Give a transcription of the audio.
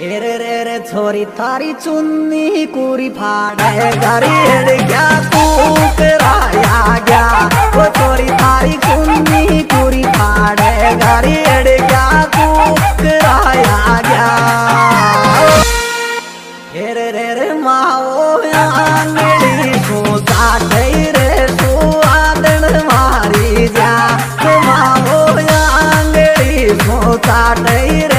रे रे रे छोरी थारी चुन्नी कुरी फाड़े, घरी हेड़ गया तू तेरा आ गया। वो छोरी थारी चुन्नी कुरी फाड़े, घरी हेड़ गया तू तेरा आ गया रे रे रे, माओ आंगड़ी को साठे रे, तू आदन मारी जा। माओ आंगड़ी को साठे